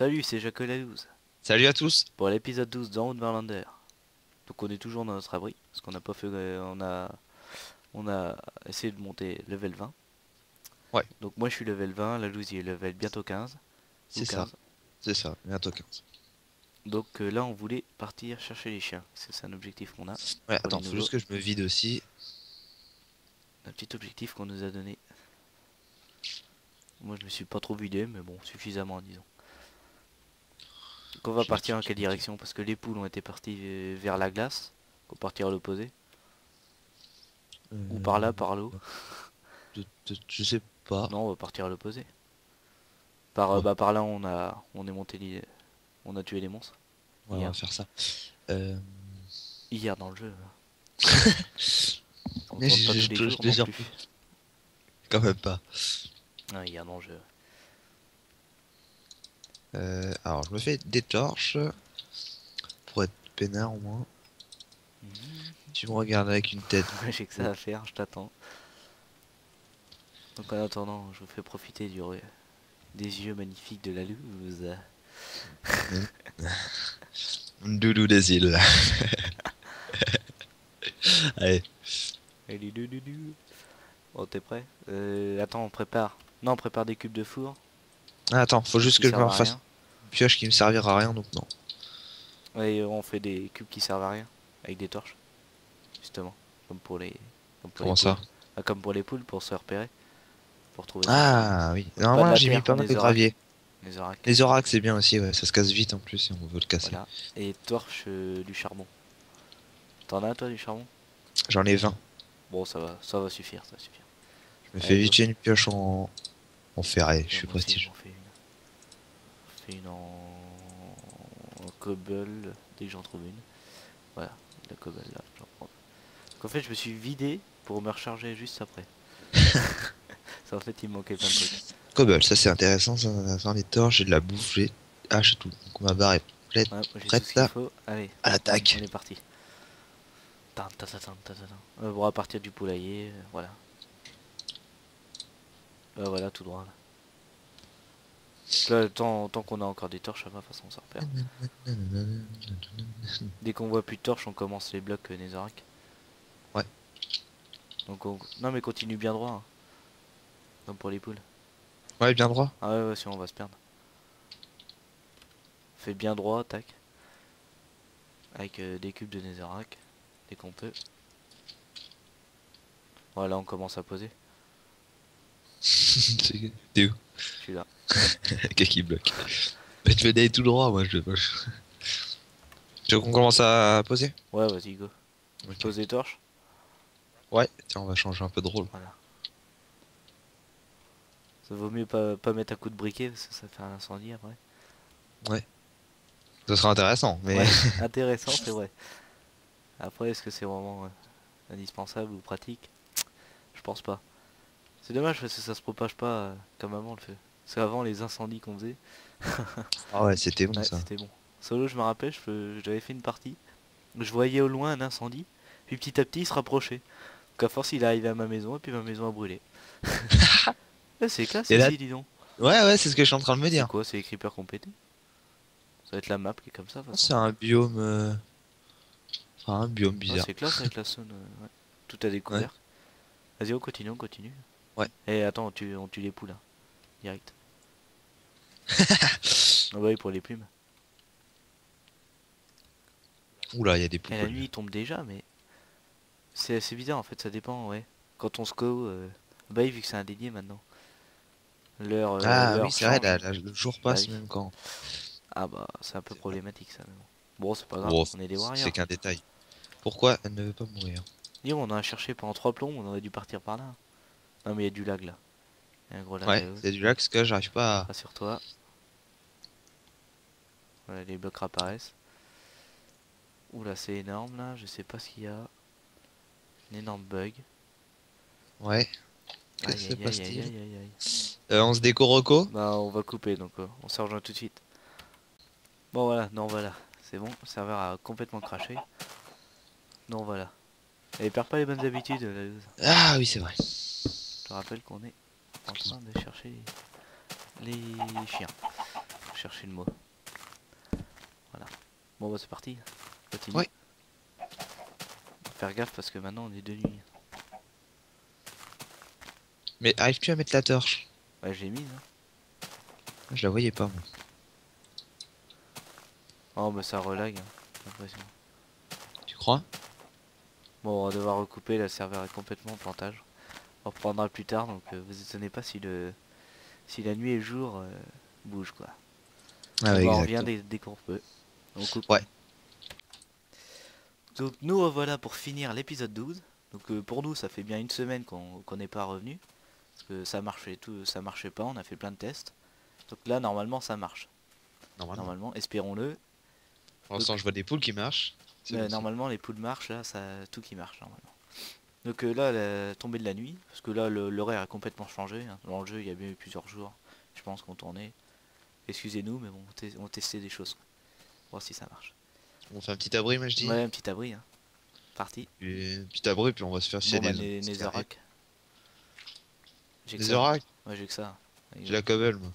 Salut, c'est Jacques Lalouse Salut à tous pour l'épisode 12 d'En haut de Merlander. Donc on est toujours dans notre abri parce qu'on n'a pas fait, euh, on a, on a essayé de monter level 20. Ouais. Donc moi je suis level 20, Lalouse il est level bientôt 15. ou C'est ça, 15. c'est ça, bientôt 15. Donc euh, là on voulait partir chercher les chiens. C'est c'est un objectif qu'on a, Ouais, attends, faut juste que je me vide aussi. un petit objectif qu'on nous a donné. Moi je me suis pas trop vidé mais bon suffisamment disons. Donc on va partir en quelle direction Parce que les poules ont été parties euh, vers la glace. On partir à l'opposé. Ou Euh, par là, par l'eau. de- Je sais pas. Non, on va partir à l'opposé. Par, euh, Ouais. bah, par là, on a, on est monté, les- on a tué les monstres. Ouais, on va faire ça. Euh, Hier dans le jeu. on Mais je- pas je- non quand même pas. Ah, hier dans le jeu. Euh, alors, je me fais des torches. Pour être peinard au moins. Mhm. Tu me regardes avec une tête. J'ai que ça à faire, je t'attends. Donc en attendant, je vous fais profiter du des yeux magnifiques de la loose. Doudou des îles. Allez, Allez, dou, dou, dou. Bon, t'es prêt? Euh, Attends, on prépare. Non, on prépare des cubes de four. Ah, attends, faut juste que je me refasse pioche qui me servira à rien donc non. Ouais, on fait des cubes qui servent à rien avec des torches, justement, comme pour les. Comme pour Comment les ça poules. Ah, Comme pour les poules pour se repérer, pour trouver Ah oui, normalement j'ai mis pas mal de gravier. les oracles. Les oracles c'est bien aussi, ouais, ça se casse vite en plus si on veut le casser. Voilà. Et torches euh, du charbon. T'en as toi du charbon? J'en ai 20. Bon, ça va, ça va suffire, ça va suffire. Je me fais vite une pioche en, en ferraille, je suis aussi, prestige. Fais une. En... en cobble, dès que j'en trouve une. Voilà, la cobble là, j'en prends. Donc en fait, je me suis vidé pour me recharger juste après. Ça, en fait, il me manquait plein de trucs. Cobble, ça c'est intéressant, ça intéressant, les torches, j'ai de la bouffe, j'ai hache et tout. Donc ma barre est complète. Ouais, j'ai Prête, là faut. Allez, À l'attaque. on est parti. Euh, bon, à partir du poulailler, euh, voilà. Euh, voilà, tout droit là. Là, tant tant qu'on a encore des torches, de toute façon, on s'en repère. Dès qu'on voit plus de torches, on commence les blocs euh, Netherrack. Ouais. Donc on... Non mais continue bien droit. hein. Comme pour les poules. Ouais, bien droit. Ah ouais, ouais, sinon on va se perdre. Fais bien droit, tac. Avec euh, des cubes de Netherrack, dès qu'on peut. Voilà, on commence à poser. C'est- T'es où? Je suis là. Qu'est-ce qui bloque Mais tu veux d'aller tout droit, moi je veux pas. Tu veux qu'on commence à poser? Ouais, vas-y, go. Ok. Pose des torches. Ouais, tiens, on va changer un peu de rôle. Voilà. Ça vaut mieux pas, pas mettre un coup de briquet parce que ça fait un incendie après. Ça sera intéressant, mais Ouais, intéressant, c'est vrai. Après, est-ce que c'est vraiment euh, indispensable ou pratique? Je pense pas. C'est dommage parce que ça se propage pas euh, comme avant le feu. Parce qu'avant, les incendies qu'on faisait, ah ouais, c'était bon ouais, ça. c'était bon. Solo, je me rappelle, j'avais fait une partie. Je voyais au loin un incendie, puis petit à petit, il se rapprochait. Donc à force, il est arrivé à ma maison, et puis ma maison a brûlé. Ouais, c'est classe là- dis donc. Ouais, ouais, c'est ce que je suis en train de me C'est dire. quoi C'est les creepers complétés Ça va être la map qui est comme ça. C'est un biome. euh, Enfin, un biome Ouais, bizarre. c'est classe avec la zone. euh, ouais. Tout à découvert. Vas-y, on continue, on continue. Ouais. Et attends, on tue, on tue les poules là. Direct. Ah bah oui, pour les plumes. Oula, il y a des Et la poules. nuit il tombe déjà, mais. C'est assez bizarre en fait, ça dépend, ouais. Quand on se co. euh, Bah oui, vu que c'est un dédié maintenant. L'heure. euh, Ah oui, c'est vrai, la- la- le jour passe même quand. Ah bah, c'est un peu problématique ça. bon. Bon, c'est pas grave, Bon, on est des warriors. C'est qu'un détail. Pourquoi elle ne veut pas mourir? Dis, on a cherché pendant trois plombs, on aurait dû partir par là. Non, mais il y a du lag là. Il y a un gros lag Ouais, c'est du lac, parce que j'arrive pas à. Rassure-toi. Voilà, les blocs apparaissent. Oula, c'est énorme là, je sais pas ce qu'il y a. Un énorme bug. Ouais. Que se passe-t-il aïe. Euh, on se déco reco Bah, on va couper donc euh, on se rejoint tout de suite. Bon, voilà, non, voilà. C'est bon, le serveur a complètement craché. Non, voilà. Et perd pas les bonnes habitudes. Ah oui, c'est vrai. Je te rappelle qu'on est en train de chercher les, les chiens. chercher le mot. Bon bah c'est parti. Continue. Ouais. Faire gaffe parce que maintenant on est de nuit. Mais arrives-tu à mettre la torche? Ouais j'ai mis. Hein. Je la voyais pas moi. Oh bah ça relag. Hein, j'ai l'impression. Tu crois? Bon on va devoir recouper, le serveur est complètement en plantage. On reprendra plus tard donc euh, vous étonnez pas si le si la nuit et le jour euh, bougent quoi. Ah ouais, on revient dès, dès qu'on peut. On coupe. Ouais. Donc nous revoilà pour finir l'épisode 12. Donc euh, pour nous ça fait bien une semaine qu'on n'est pas revenu. Parce que ça marchait tout, ça marchait pas, on a fait plein de tests. Donc là normalement ça marche. Normalement. Normalement, espérons-le. Pour l'instant, je vois des poules qui marchent. Euh, normalement les poules marchent là, ça tout qui marche normalement. Donc euh, là la tombée de la nuit, parce que là le- l'horaire a complètement changé. hein. Dans le jeu il y a bien eu plusieurs jours, je pense qu'on tournait. Excusez-nous mais bon on, te- on testait des choses. quoi. Voir si ça marche. On fait un petit abri, moi je dis. Ouais un petit abri hein. Parti. Et un petit abri, puis on va se faire Bon chier bah des des Netherrack. J'ai que ça. Ouais j'ai que ça. J'ai la cobble, moi.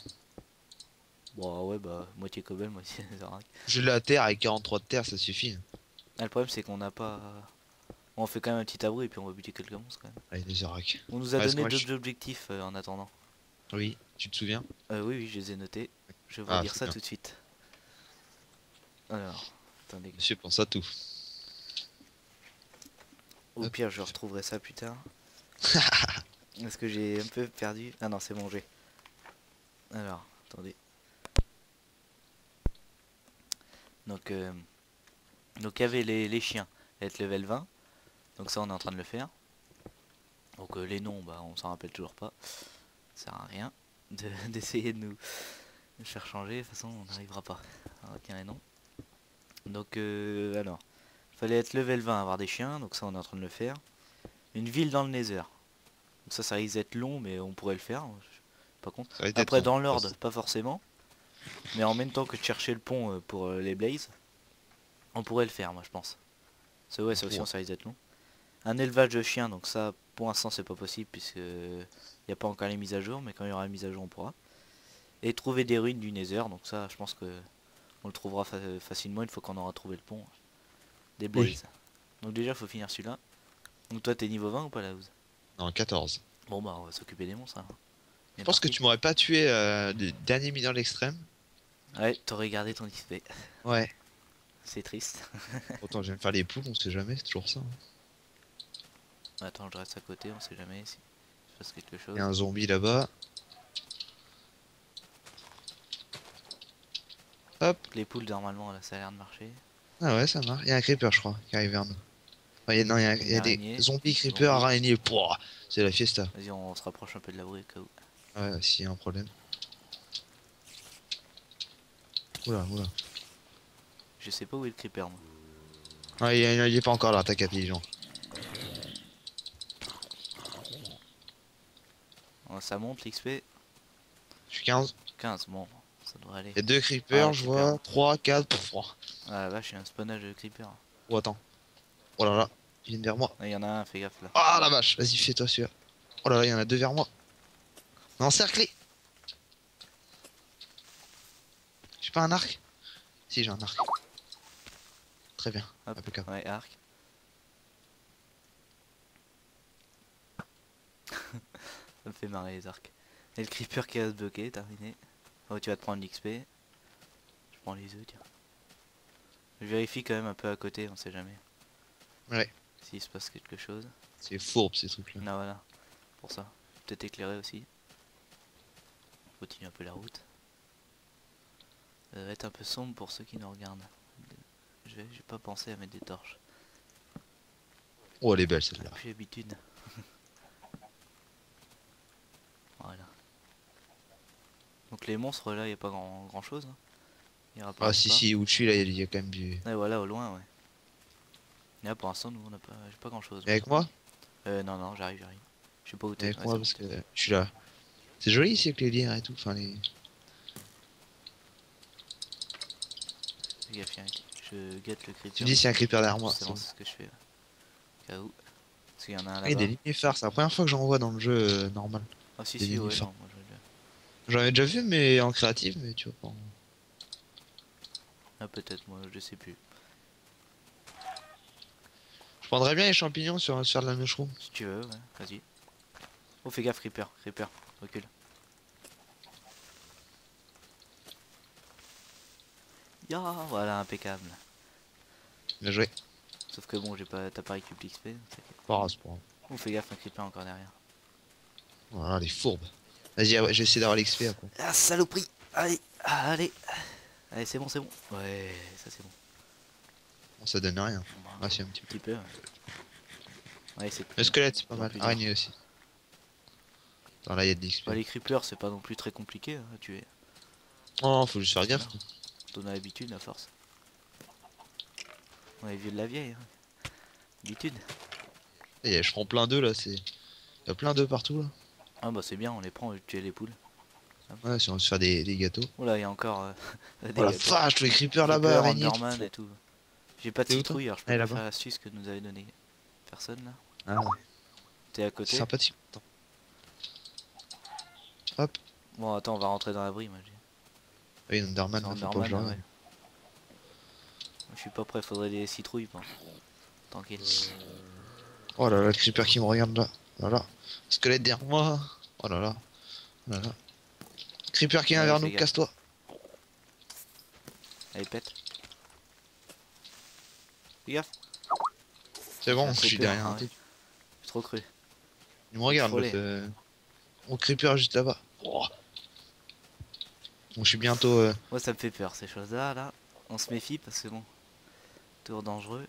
Bon ouais bah moitié cobble, moitié Netherrack. J'ai la terre avec 43 de terre, ça suffit. Ah, le problème c'est qu'on n'a pas... On fait quand même un petit abri et puis on va buter quelques monstres quand même. Allez, oracs. On nous a Ouais, donné je- d'autres objectifs euh, en attendant. Oui, tu te souviens? Euh, oui oui je les ai notés. Je vais Ah, dire ça bien. tout de suite. Alors, attendez. Monsieur pense à tout. Au pire je retrouverai ça plus tard. Est-ce que j'ai un peu perdu Ah non c'est bon j'ai. Alors, attendez. Donc, euh, donc il y avait les, les chiens, être level 20. Donc ça on est en train de le faire. Donc euh, les noms, bah on s'en rappelle toujours pas. Ça sert à rien de- d'essayer de nous faire changer. De toute façon on n'arrivera pas à retenir les noms. Donc euh, alors, fallait être level 20, avoir des chiens. Donc ça on est en train de le faire. Une ville dans le Nether. Donc ça ça risque d'être long mais on pourrait le faire. je suis Pas contre. Après, dans l'ordre, pas forcément. Mais en même temps que de chercher le pont euh, pour euh, les blazes, on pourrait le faire, moi, je pense. C'est ouais, ça aussi, pourrait. ça risque d'être long. Un élevage de chiens, donc ça, pour l'instant, c'est pas possible, puisque il n'y a pas encore les mises à jour, mais quand il y aura les mises à jour, on pourra. Et trouver des ruines du Nether, donc ça, je pense que on le trouvera fa- facilement une fois qu'on aura trouvé le pont. Des blazes. Oui. Donc déjà, faut finir celui-là. Donc toi, t'es niveau 20 ou pas, la Ouz Non, 14. Bon, bah, on va s'occuper des monstres. hein. Je pense que tu m'aurais pas tué euh, le dernier mis dans l'extrême. Ouais, t'aurais gardé ton XP. Ouais. C'est triste. Autant j'aime faire les poules, on sait jamais, c'est toujours ça. hein. Attends, je reste à côté, on sait jamais si je fasse quelque chose. Il y a un zombie là-bas. Hop. Les poules, normalement, là, ça a l'air de marcher. Ah ouais, ça marche. Il y a un creeper, je crois, qui arrive vers nous. Ouais, il y a- non, il y a, il y a des zombies, creepers, Zombies. araignées. C'est la fiesta. Vas-y, on se rapproche un peu de l'abri au cas où. Ouais, s'il y a un problème. Oula, oula. Je sais pas où est le creeper, moi. Ah, il, est- il est pas encore là, t'inquiète, intelligent. Oh, ça monte l'XP. Je suis 15. 15, bon, ça devrait aller. Il y a deux creepers, Ah, je creeper. vois. 3, 4, pour 3. Ah il y a un spawnage de creeper. Oh, attends. Oh là là, ils viennent vers moi. Ah, Il y en a un, fais gaffe là. Ah la vache, vas-y, fais-toi celui-là. Oh là là, il y en a deux vers moi. Encerclé J'ai pas un arc? Si, j'ai un arc. Très bien, Hop. impeccable. Ouais, arc. ça me fait marrer les arcs. Et le creeper qui va se bloquer, terminé. Oh, tu vas te prendre l'XP. Je prends les œufs, tiens. Je vérifie quand même un peu à côté, on sait jamais. Ouais. S'il se passe quelque chose. C'est fourbe ces trucs-là. Ah voilà, pour ça. Peut-être éclairé aussi. On continue un peu la route. Ça va être un peu sombre pour ceux qui nous regardent. Je vais, j'ai pas pensé à mettre des torches. Oh, elle est belle celle-là. plus l'habitude. voilà. Les monstres là, y a pas grand, grand chose. Hein. Y aura Ah si, pas. si, où je suis là, il y a quand même du... Ouais, voilà, au loin, ouais. Là pour l'instant, nous on a pas, pas grand chose. Avec moi? Euh, non, non, j'arrive, j'arrive. Je sais pas où t'es. Avec Ouais, moi, c'est parce que je suis là. C'est joli ici avec les liens et tout. Enfin, les... Fais gaffe, je guette le creeper. Tu me dis a un creeper derrière moi. C'est c'est c'est ce que je fais. cas où. Parce qu'il y en a un Ah, il a des lignes c'est la première fois que j'en vois dans le jeu euh, normal. Ah si des si ouais non, J'en ai déjà vu, mais en créative, mais tu vois pas. en- Ah, peut-être, moi, je sais plus. Je prendrais bien les champignons sur, sur de la mushroom. Si tu veux, ouais, vas-y. Oh, fais gaffe, Creeper, Creeper, recule. Ya, voilà, impeccable. Bien joué. Sauf que bon, j'ai pas, t'as pas récupéré XP. donc t'inquiète. Pas grave, c'est pas grave. Oh, fais gaffe, un Creeper encore derrière. Voilà, les fourbes. Vas-y, ah ouais, je vais essayer d'avoir l'XP après. Ah, saloperie Allez, ah, allez Allez, c'est bon, c'est bon. Ouais, ça c'est bon. Bon, ça donne rien. Bon, Ah, si, un petit peu. petit peu. ouais. Ouais, c'est Le squelette, c'est pas mal. Araignée aussi. Attends, là, il y a de l'XP. Bah, les creepers, c'est pas non plus très compliqué hein, à tuer. Oh, faut juste faire gaffe. quoi. On a l'habitude à force. On est vieux de la vieille. Hein. Habitude. Et a- je prends plein d'œufs là, c'est. Il y a plein d'œufs partout là. Ah bah c'est bien, on les prend, on va tuer les poules. Ouais, si on veut se faire des, des gâteaux. Oula, il y a encore euh, des Oh la gâteaux. vache, les creepers là-bas, araignées. Enderman et tout. J'ai pas de citrouille, alors je peux pas faire l'astuce que nous avait donné personne là. Ah ouais, T'es à c'est côté sympathique. Attends. Bon attends, on va rentrer dans l'abri moi. j'ai- Oui, là, faut pas. Je suis pas prêt, faudrait des citrouilles. Bon. Tranquille. Oh là là, le creeper qui me regarde là. Voilà. Squelette derrière moi. Oh là là. Oh là là. Creeper qui vient Ouais, vers nous, casse-toi. Allez, pète. Fais gaffe, C'est bon, Ah, je suis derrière un ouais. j'ai trop cru. Il me regarde, l'autre, Mon creeper juste là-bas. Oh. Bon, je suis bientôt. euh, Moi ça me fait peur ces choses là là. On se méfie parce que bon. Tour dangereux.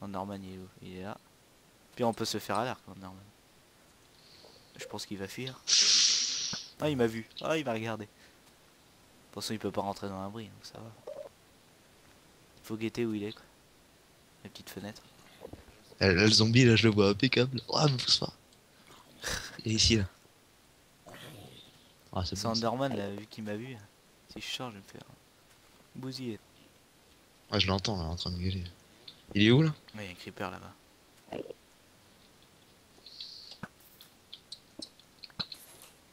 Enderman il est où? Il est là. Puis on peut se faire à l'arc Enderman. Je pense qu'il va fuir. Ah il m'a vu. Ah il m'a regardé. De toute façon il peut pas rentrer dans l'abri donc ça va. Faut guetter où il est quoi. La petite fenêtre. Là, le zombie, là, je le vois impeccable. Oh, me pousse pas. Il est ici, là. Ah, c'est. Enderman là vu qu'il m'a vu. Si je charge je vais me faire bousiller. Ouais, je l'entends, là, en train de gueuler. Il est où, là? Ouais, il y a un creeper là-bas.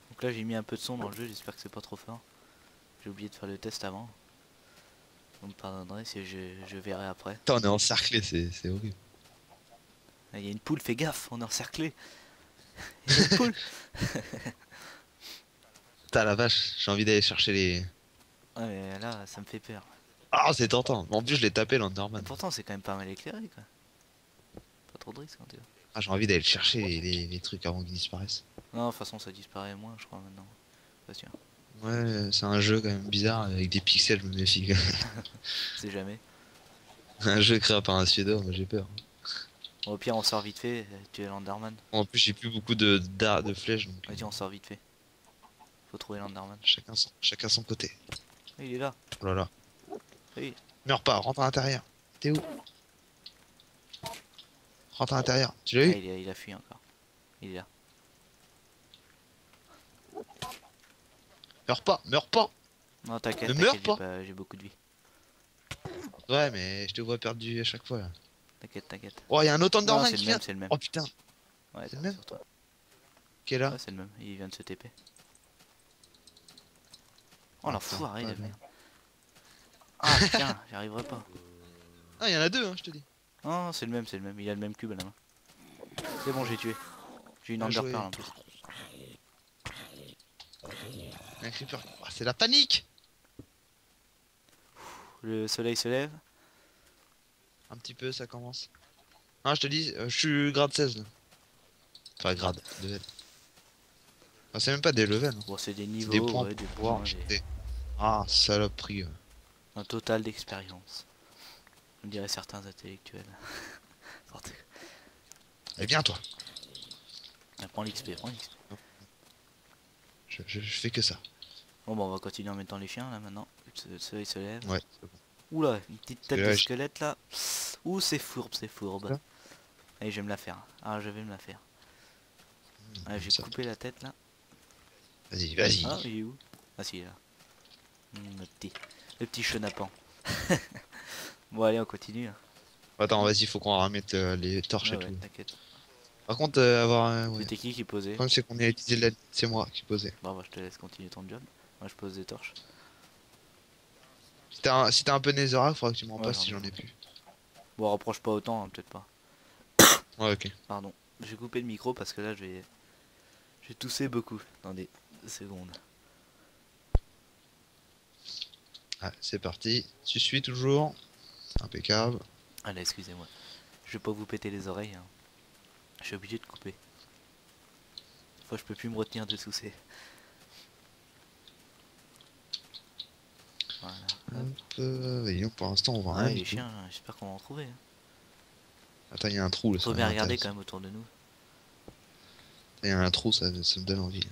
Donc là j'ai mis un peu de son dans le jeu, j'espère que c'est pas trop fort. J'ai oublié de faire le test avant. Vous me pardonnerez si je, je verrai après. Putain, on est encerclé, c'est horrible. Ah, Il y a une poule, fais gaffe, on est encerclé. Il y a une poule Putain, la vache, j'ai envie d'aller chercher les. Ouais mais là ça me fait peur. Ah, c'est tentant. En plus, je l'ai tapé, l'Enderman. Pourtant c'est quand même pas mal éclairé quoi. Pas trop de risques quand tu vois. Ah, j'ai envie d'aller le chercher, les, les, les trucs avant qu'ils disparaissent. Non de toute façon ça disparaît moins je crois maintenant. Pas sûr. Ouais, c'est un jeu quand même bizarre, avec des pixels, je me méfie. C'est jamais. un jeu créé par un Suédois, moi j'ai peur. Bon, au pire on sort vite fait, tu es l'Enderman. En plus, j'ai plus beaucoup de, de flèches, donc Vas-y on sort vite fait. Faut trouver l'Enderman. chacun, son, chacun son côté. Il est là. Oh là là. Oui. Meurs pas, rentre à l'intérieur. T'es où? Rentre à l'intérieur. Tu l'as Ah, eu il, a, il a fui encore. Il est là. Meurs pas, meurs pas Non, t'inquiète, Ne meurs t'inquiète, j'ai pas. pas- j'ai beaucoup de vie. Ouais, mais je te vois perdu à chaque fois là. T'inquiète, t'inquiète. Oh, y a un Enderman c'est qui le vient même, c'est le même. Oh putain, Ouais, c'est le même sur toi. qui est là? Ouais, c'est le même. Il vient de se TP. Oh Ah, l'enfoiré de merde. Ah putain, j'y arriverai pas. Ah, y en a deux, hein, je te dis. Non, c'est le même, c'est le même. Il a le même cube à la main. C'est bon, j'ai tué. J'ai une. Enderpearl en plus. Un creeper. Ah, c'est la panique Le soleil se lève. Un petit peu, ça commence. Ah, je te dis, euh, je suis grade 16 là. Enfin, grade, level. Ah, c'est même pas des levels. hein. Bon, c'est des niveaux, des points ouais, des points, des-. Ah, saloperie. ouais. Un total d'expérience. On dirait certains intellectuels. Eh bien, toi, Ah, Prends l'XP, prends l'XP. je, je, je fais que ça. Bon, bah, on va continuer en mettant les chiens là maintenant. Le soleil se lève. Ouais, c'est bon. Oula, une petite tête là, de squelette là. Ouh, c'est fourbe, c'est fourbe. Là Allez, je vais me la faire. Ah, je vais me la faire. Mmh, Allez, je vais ça. couper la tête là. Vas-y, vas-y. Ah, il est où? Ah, si, là. Mmh, petit, le petit chenapan. bon, allez, on continue. hein. Attends, vas-y, faut qu'on remette euh, les torches Ouais, et ouais, tout. Par contre, euh, avoir un. Ouais. C'était qui qui posait Le problème, c'est qu'on a utilisé la. C'est moi qui posais. Bon, bah, je te laisse continuer ton job. Moi, je pose des torches. Si t'as un, si un peu Netherrack, faudra que tu m'en Ouais, passes si j'en ai plus. Bon, rapproche pas autant, hein, peut-être pas. Ouais, ok. Pardon. J'ai coupé le micro parce que là, je vais. Je vais tousser beaucoup dans des secondes. Ah, c'est parti. Tu suis toujours. Impeccable. Allez, excusez-moi. Je vais pas vous péter les oreilles. hein. Je suis obligé de couper. Fois, je peux plus me retenir de tousser. Voilà. Hop. Euh, et pour l'instant, on voit Ouais, rien. les chiens, j'espère qu'on va en trouver. hein. Attends, il y a un trou là. Faut bien regarder quand même autour de nous. Il y a un trou, ça, ça me donne envie.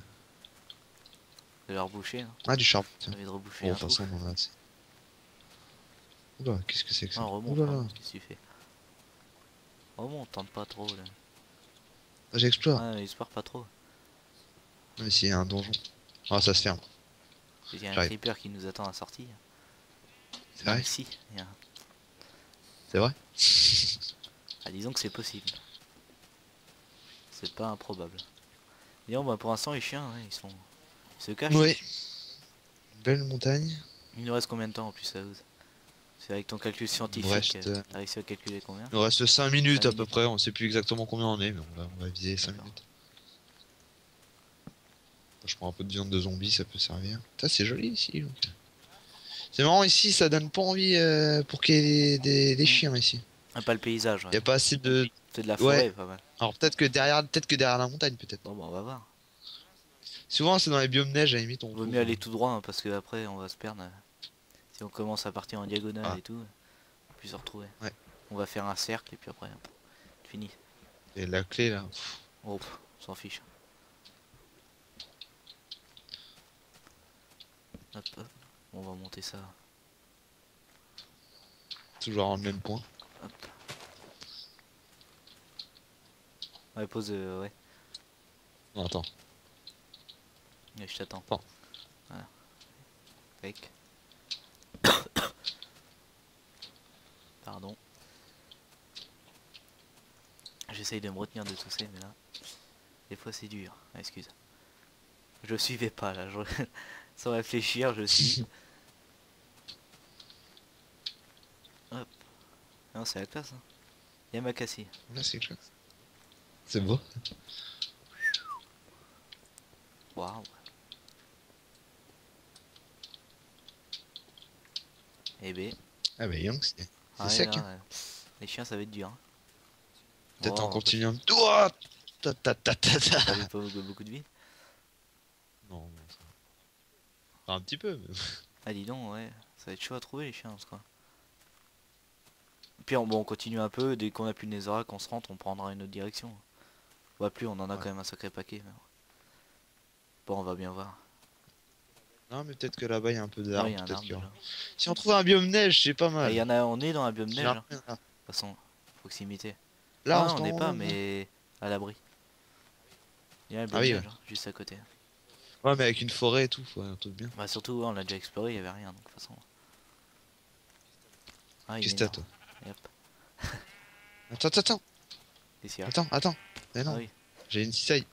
De leur boucher. Hein. Ah, du charbon. J'ai Tiens. envie de reboucher Bon, de un toute trou. façon, on en a assez. Oula, qu'est-ce que c'est que ça Non, remonte. Hein, Qu'est-ce que tu fais? Remonte, tente pas trop là. Ah, j'explore. Mais espère pas trop. Non, mais s'il y a un donjon. Ah, ça se ferme. Il y a un creeper qui nous attend à la sortie. C'est vrai? Si, un- C'est vrai? Ah, disons que c'est possible. C'est pas improbable. Disons, bah, pour l'instant, les chiens, ouais, ils sont. Se cachent. Oui. Belle montagne. Il nous reste combien de temps en plus à vous C'est avec ton calcul scientifique. reste, euh, euh, T'as réussi à calculer combien? Il nous reste 5 minutes à peu près. On sait plus exactement combien on est, mais on va, on va viser 5 D'accord. minutes. Je prends un peu de viande de zombie, ça peut servir. Ça, c'est joli ici. C'est marrant ici, ça donne pas envie euh, pour qu'il y ait des, des- des Mm. chiens ici. Ah, pas le paysage, ouais. Y a pas assez de. C'est de la Ouais. forêt, pas mal. Alors peut-être que derrière, peut-être que derrière la montagne, peut-être. Bon, bah, on va voir. Souvent, c'est dans les biomes neige à la limite. On Vaut mieux aller tout droit hein, parce que après on va se perdre. euh, Si on commence à partir en diagonale Ah. et tout, on peut se retrouver. Ouais. On va faire un cercle et puis après, fini. Et la clé là. Oh, on s'en fiche. Hop, hop. On va monter ça. toujours le même point. Hop. Ouais, pose. euh, ouais. Non, attends. Ouais, je t'attends. Attends. Voilà. Tac. Pardon. J'essaye de me retenir de tousser, mais là, des fois c'est dur. Ah, excuse. Je suivais pas là. je- Sans réfléchir, je suis. Hop. Non, c'est la classe. Hein. Yamakasi. Là, c'est. C'est beau. Waouh. Eh ben. Ah bah, Young, c'est c'est ah sec. là, hein. Les chiens, ça va être dur. hein. Peut-être Oh, en continuant. Ouah Ta ta ta ta ta. Pas beaucoup de vie Non, non, ça. Enfin, un petit peu, mais. Ah dis donc, ouais. Ça va être chaud à trouver les chiens en ce coin. Puis on, bon, on continue un peu. Dès qu'on a plus de Netherrack, on se rentre, on prendra une autre direction. Ouais, plus, on en a Ouais. quand même un sacré paquet. mais. Bon, on va bien voir. Non, mais peut-être que là-bas, il y a un peu d'arbre. il y a un peut-être arbre qu'il y aura- déjà. Si on trouve un biome neige, c'est pas mal. Il y en a, on est dans un biome neige. hein, De toute façon, proximité. Là, Ah, on n'est pas, mais à l'abri. Il y a un biome Ah oui, neige, ouais. hein, juste à côté. Ouais, mais avec une forêt et tout, faut un truc bien. Bah surtout, ouais, on l'a déjà exploré, il y avait rien, donc de toute façon. Ah, il Qu'est-ce est que toi Attends, attends, attends. Attends, attends. Mais Ah oui, j'ai une cisaille.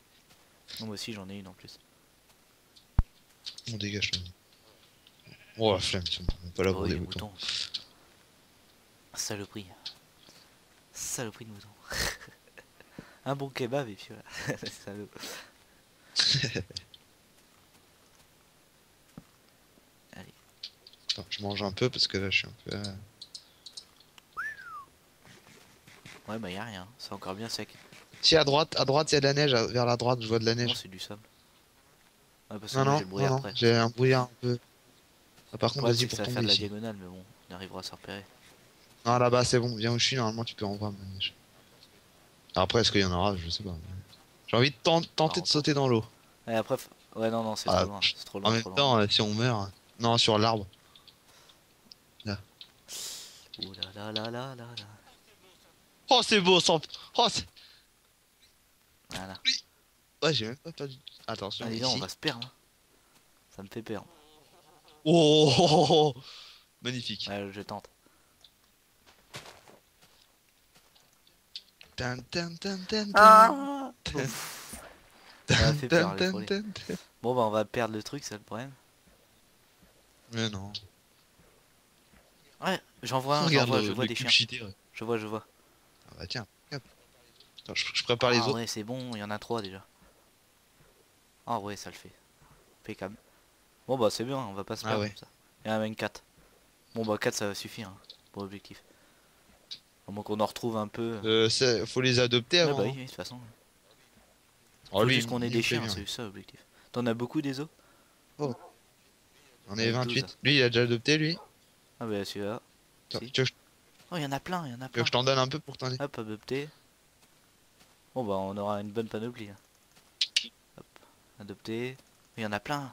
Non, moi aussi j'en ai une en plus. On dégage. là. Oh la flemme, on pas la Oh, voir oui, des les boutons. moutons. Saloperie. Saloperie de mouton. Un bon kebab et puis voilà. Salaud. Allez. Attends, je mange un peu parce que là, je suis un peu. euh, Ouais, bah y a rien, c'est encore bien sec. Si à droite, à droite, il y a de la neige. Vers la droite, je vois de la Non, neige. c'est du sable. Ouais, parce que Non, moi, non, j'ai le non, brouillard non, près. j'ai un brouillard un peu. Ah, par contre, Ouais, vas-y pour ça va faire tomber de la ici. diagonale, mais bon, on arrivera à se repérer. Non, là-bas, c'est bon. Viens où je suis, normalement, tu peux en voir. après, est-ce qu'il y en aura Je sais pas. J'ai envie de ten- tenter de sauter dans l'eau. Et après, ouais, non, non, c'est Ah, trop loin. C'est trop loin. En même trop temps, euh, si on meurt. euh, Non, sur l'arbre. Ouh là là là là là là. Oh, c'est beau, sans. Oh, c'est- Voilà. Ouais, j'ai même pas perdu. Attention, Allez, ici. on va se perdre. hein. Ça me fait peur. Oh, oh, oh, oh. Magnifique. Ouais, je tente. Tan, tan, tan, tan, tan. Ah Ça m'a fait Tan, peur, les tan, frôlés. tan, tan. Bon, bah, on va perdre le truc, c'est le problème. Mais non. Ouais, j'en vois un, j'en vois, le, je vois des chiens. cheaté, ouais. Je vois, je vois. Ah bah tiens, hop. Attends, je, je prépare les ah autres. ouais, c'est bon, il y en a trois déjà. Ah ouais, ça le fait. Impeccable. Bon bah c'est bien, on va pas se Ah perdre ouais. comme ça. Il y en a même 4. Bon bah 4 ça va suffire hein, pour l'objectif. Au moins qu'on en retrouve un peu. Euh, c'est- faut les adopter Ah avant. bah oui, hein. oui, de toute façon. Oh, Faut lui, juste qu'on ait des chiens, c'est ça l'objectif. T'en as beaucoup des os? On est Ouais, 28. 12. Lui, il a déjà adopté, lui? Ah bah celui-là. Si. Je- Oh il y en a plein, il y en a plein. que je t'en donne un peu pour t'en Hop, adopté. Bon bah on aura une bonne panoplie. hein. Adopté. Il y en a plein.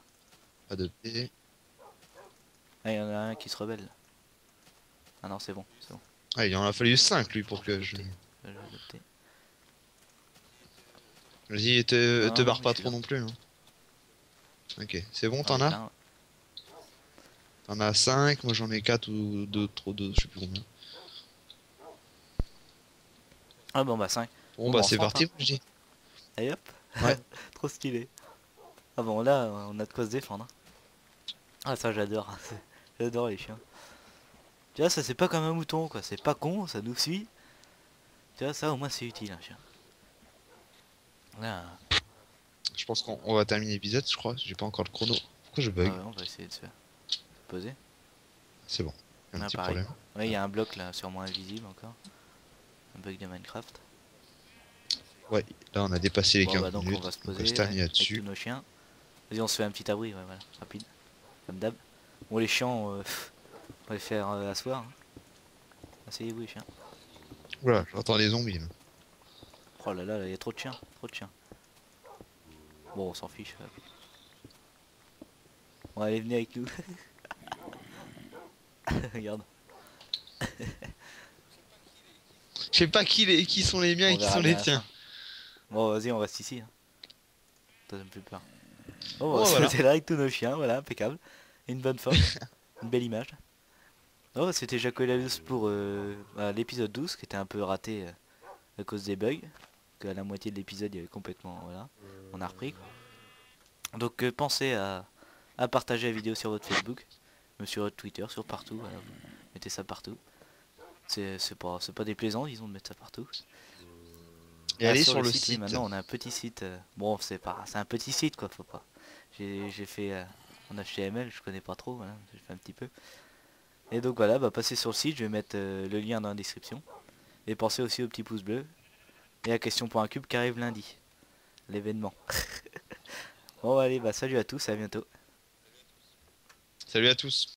adopter Ah il y en a un qui se rebelle. Ah non c'est bon, c'est bon. Ah, il en a fallu 5 lui pour que je. Adopté. Vas-y, te, Non, te barre pas trop là. non plus. hein. Ok, c'est bon, Ah, t'en as. T'en as 5, moi j'en ai 4 ou 2, trop 2, je sais plus combien. Ah bon bah 5. Bon, Bon, bah on c'est parti, je dis. Allez hop. Ouais. Trop stylé. Ah bon là on a de quoi se défendre. hein. Ah ça j'adore. J'adore les chiens. Tu vois ça c'est pas comme un mouton quoi. C'est pas con, ça nous suit. Tu vois ça au moins c'est utile un chien. Là, Je pense qu'on on va terminer l'épisode, je crois. J'ai pas encore le chrono. Pourquoi je ah bug ouais, on va essayer de se poser. C'est bon. Un Ah, petit pareil. problème. Ouais il y a un bloc là sûrement invisible encore. Un bug de Minecraft. Ouais, là on a dépassé les Bon 15 bah donc minutes. on va se on va poser se terminer ouais, avec là-dessus. tous nos chiens. Vas-y on se fait un petit abri, ouais voilà, rapide. Comme d'hab. Bon les chiens, euh, on va les faire euh, asseoir. hein. Asseyez-vous les chiens. Voilà, j'entends les zombies. là. Oh là là, il y a trop de chiens, trop de chiens. Bon on s'en fiche. ouais. Bon allez venez avec nous. Regarde. Je sais pas qui, les, qui sont les miens On et qui sont les tiens. Bon vas-y on reste ici. hein. Ça me fait peur. Oh, voilà. se là avec tous nos chiens, voilà, impeccable. Une bonne forme, une belle image. Oh, c'était Jacolalus pour euh, l'épisode 12 qui était un peu raté euh, à cause des bugs. Que à la moitié de l'épisode il y avait complètement voilà. On a repris quoi. Donc euh, pensez à, à partager la vidéo sur votre Facebook, sur votre Twitter, sur partout, voilà, mettez ça partout. C'est pas c'est pas déplaisant disons de mettre ça partout. Et Ah, allez sur, le site. maintenant on a un petit site. euh, bon, c'est pas, c'est un petit site quoi, faut pas. J'ai j'ai fait euh, en HTML, je connais pas trop, voilà, j'ai fait un petit peu. Et donc voilà, bah passez sur le site, je vais mettre euh, le lien dans la description. Et pensez aussi au petit pouce bleu et à question pour un cube qui arrive lundi, l'événement. bon allez, bah salut à tous, à bientôt. Salut à tous.